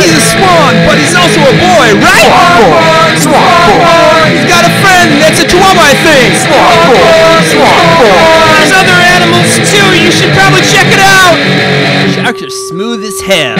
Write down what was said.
He's a swan, but he's also a boy, right? Swan, swan, He's got a friend that's a chihuahua, I think. There's other animals too. You should probably check it out. Sharks are smooth as hell.